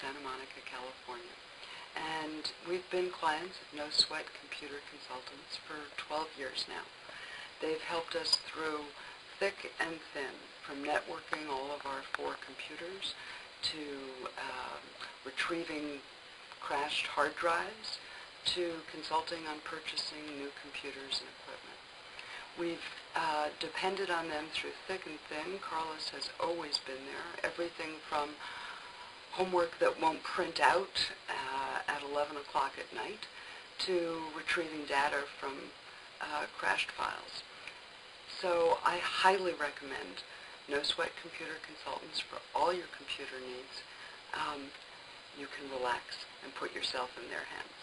Santa Monica, California. And we've been clients of No Sweat Computer Consultants for 12 years now. They've helped us through thick and thin, from networking all of our four computers to um, retrieving crashed hard drives to consulting on purchasing new computers and equipment. We've uh, depended on them through thick and thin. Carlos has always been there. Everything from homework that won't print out uh, at 11 o'clock at night to retrieving data from uh, crashed files. So I highly recommend No Sweat Computer Consultants for all your computer needs. Um, you can relax and put yourself in their hands.